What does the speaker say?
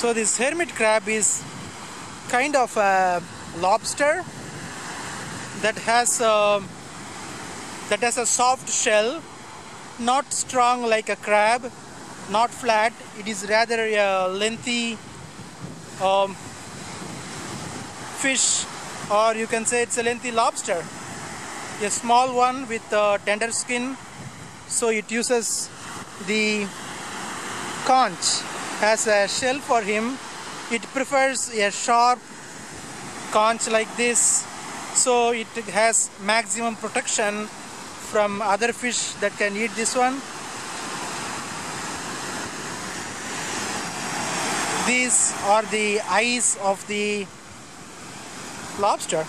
So this hermit crab is kind of a lobster that has a, that has a soft shell, not strong like a crab, not flat. It is rather a lengthy um, fish, or you can say it's a lengthy lobster. A small one with tender skin, so it uses the conch as a shell for him. It prefers a sharp conch like this, so it has maximum protection from other fish that can eat this one. These are the eyes of the lobster.